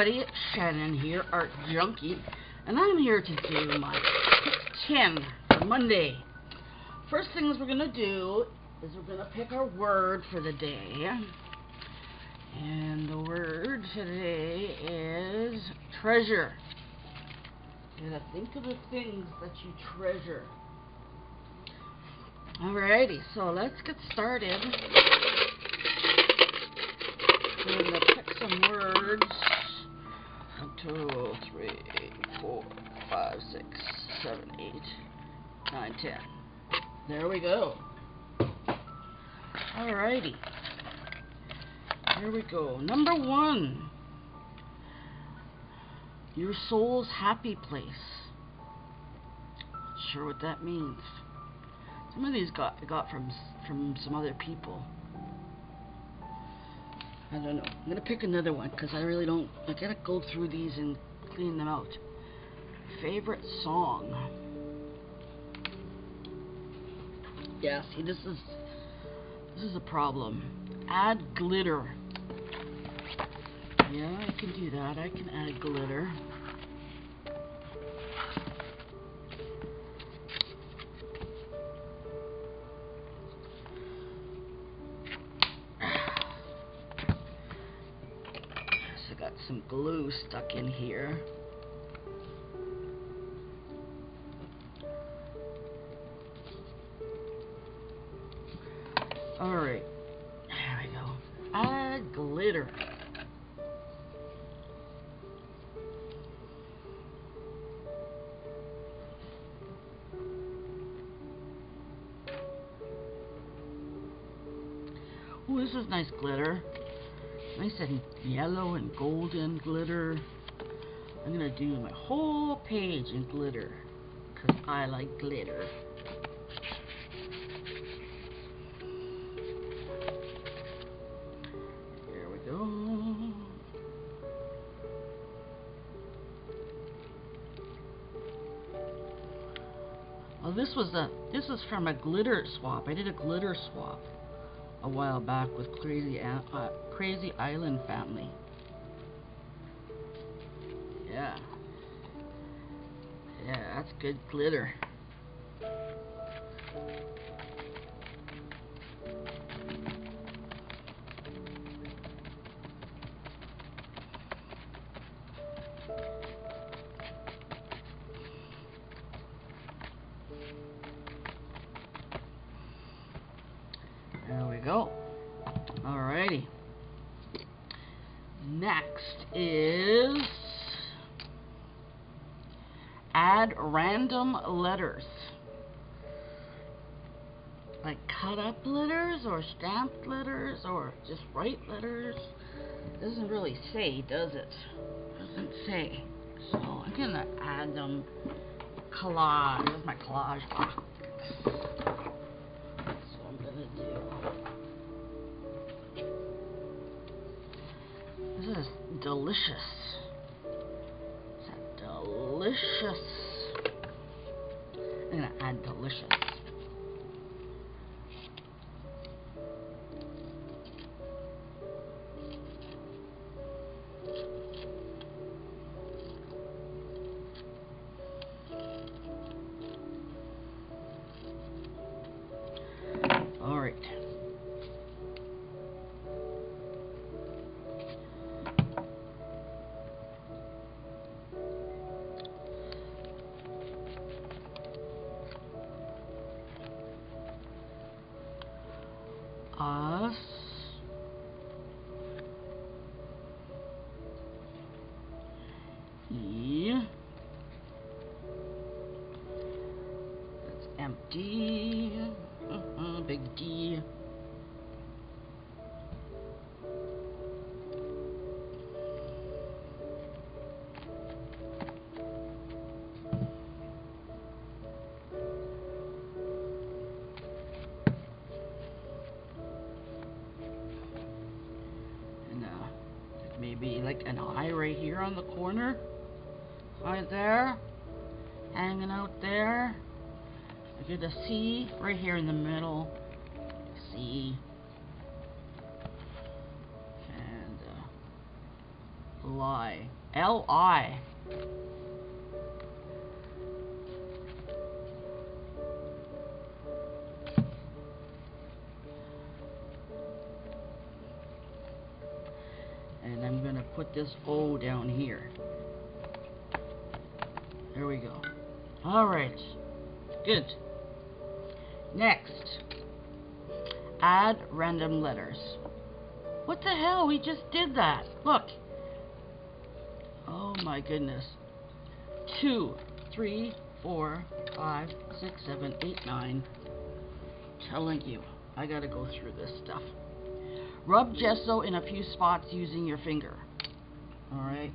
everybody, Shannon here, Art Junkie, and I'm here to do my 10 for Monday. First things we're going to do is we're going to pick our word for the day. And the word today is treasure. You gotta think of the things that you treasure. Alrighty, so let's get started. We're gonna pick some words. Two, three, four, five, six, seven, eight, nine, ten. There we go. Alrighty. Here we go. Number one. Your soul's happy place. Not sure what that means. Some of these got got from from some other people. I don't know. I'm gonna pick another one because I really don't. I gotta go through these and clean them out. Favorite song. Yeah, see, this is this is a problem. Add glitter. Yeah, I can do that. I can add glitter. Stuck in here. Alright. There we go. Add glitter. Ooh, this is nice glitter. Nice and yellow and golden glitter. I'm gonna do my whole page in glitter. Because I like glitter. There we go. Oh, this was a this is from a glitter swap. I did a glitter swap a while back with Crazy uh, Crazy Island Family. Yeah. Yeah, that's good glitter. Add random letters. Like cut up letters or stamped letters or just write letters. Doesn't really say, does it? Doesn't say. So I'm gonna add them collage. There's my collage box. I'm gonna do. This is delicious. Is that delicious? I'm gonna add delicious. E. That's empty. Uh-uh, big D. Uh, maybe like an eye right here on the corner. Right there. Hanging out there. I get a C right here in the middle. C. And uh, lie. L I. And I'm going to put this O down here. There we go. Alright. Good. Next. Add random letters. What the hell? We just did that. Look. Oh my goodness. Two, three, four, five, six, seven, eight, nine. Telling you, I gotta go through this stuff. Rub gesso in a few spots using your finger. Alright.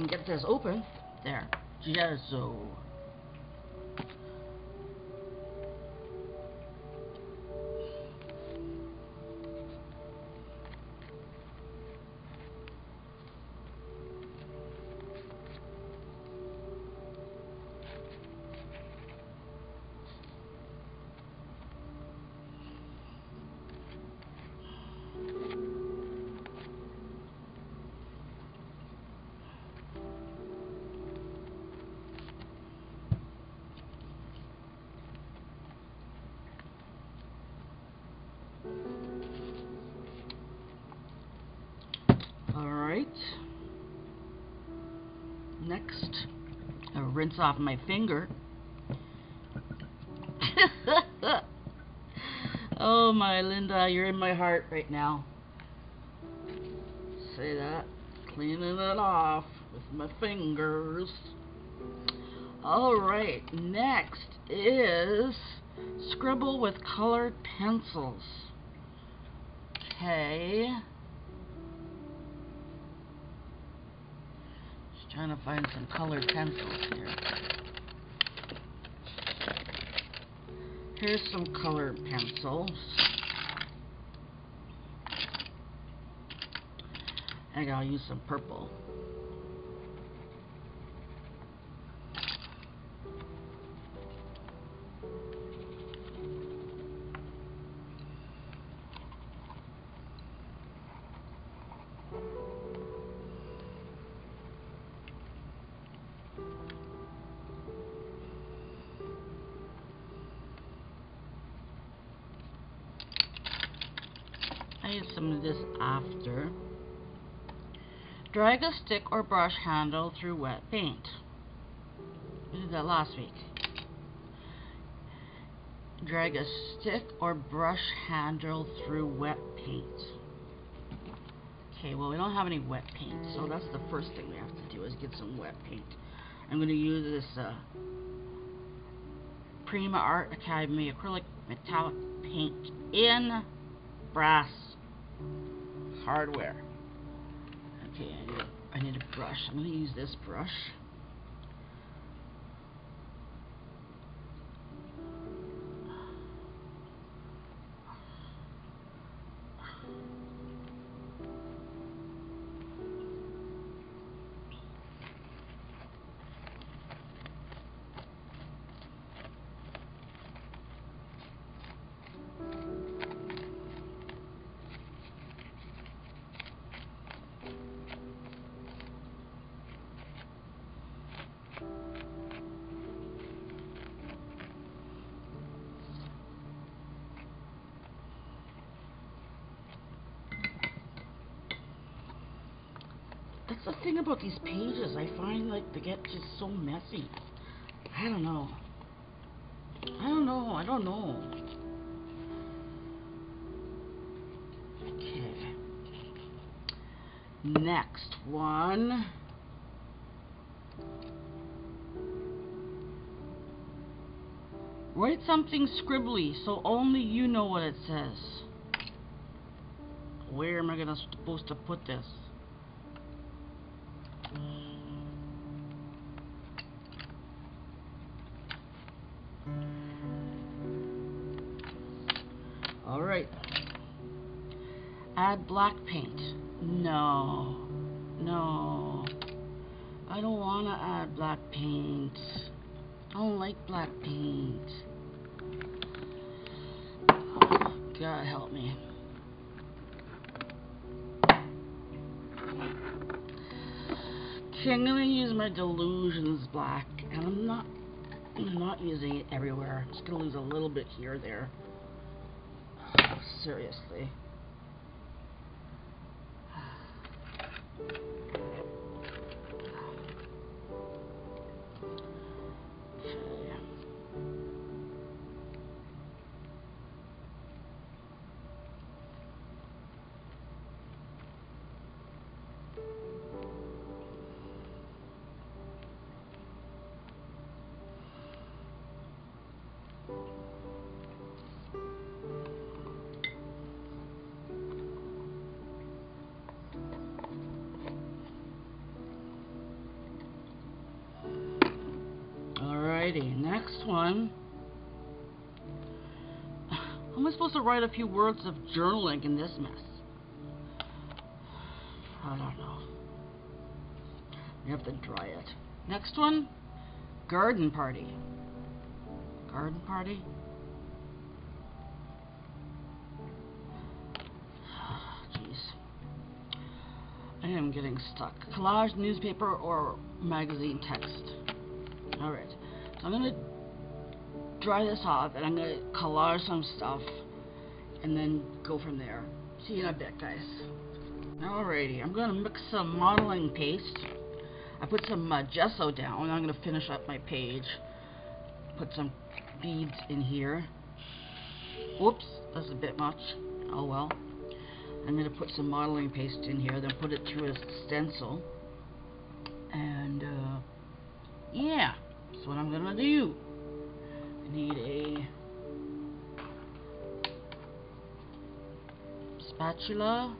Can get this open. There. Gesso. Next, I rinse off my finger. oh my Linda, you're in my heart right now. Say that. Cleaning it off with my fingers. Alright, next is scribble with colored pencils. Okay. Trying to find some colored pencils here. Here's some colored pencils. I gotta use some purple. Use some of this after. Drag a stick or brush handle through wet paint. We did that last week. Drag a stick or brush handle through wet paint. Okay, well we don't have any wet paint, so that's the first thing we have to do is get some wet paint. I'm going to use this uh, Prima Art Alchemy acrylic metallic paint in brass hardware. Okay, I need, need a brush. I'm going to use this brush. Thing about these pages. I find like they get just so messy. I don't know. I don't know. I don't know. Okay. Next one. Write something scribbly so only you know what it says. Where am I gonna supposed to put this? Alright. Add black paint. No. No. I don't want to add black paint. I don't like black paint. God help me. Okay, I'm gonna use my Dylusions black, and I'm not, I'm not using it everywhere. I'm just gonna lose a little bit here, there. Seriously. next one. How am I supposed to write a few words of journaling in this mess? I don't know. You have to dry it. Next one, garden party. Garden party? Jeez. I am getting stuck. Collage, newspaper, or magazine text. Alright. So I'm going to dry this off and I'm going to collage some stuff and then go from there. See you in a bit, guys. Alrighty, I'm going to mix some modeling paste. I put some uh, gesso down. and I'm going to finish up my page. Put some beads in here. Whoops, that's a bit much. Oh well. I'm going to put some modeling paste in here, then put it through a stencil. And, uh, yeah. That's what I'm gonna do. Need a spatula.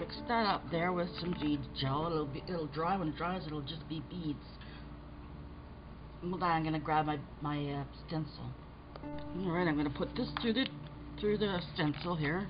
Mix that up there with some bead gel. It'll be it'll dry when it dries it'll just be beads. Well then I'm gonna grab my my uh, stencil. Alright, I'm gonna put this through the through the stencil here.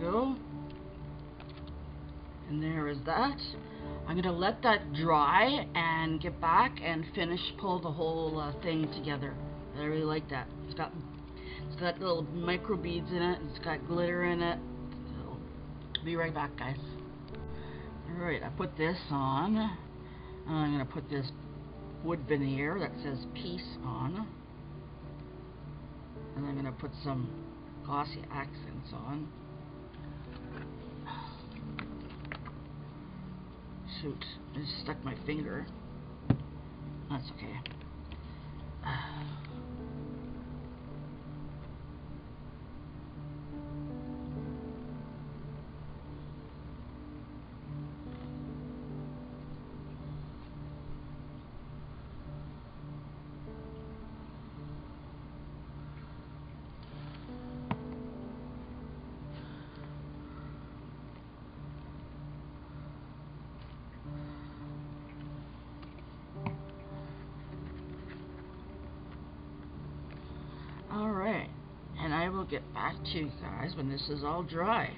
Go. And there is that. I'm going to let that dry and get back and finish, pull the whole uh, thing together. I really like that. It's got it's got little micro beads in it. It's got glitter in it. So, be right back, guys. Alright, I put this on. I'm going to put this wood veneer that says peace on. And I'm going to put some glossy accents on. Shoot, I just stuck my finger. That's okay. Uh, I'll get back to you guys when this is all dry.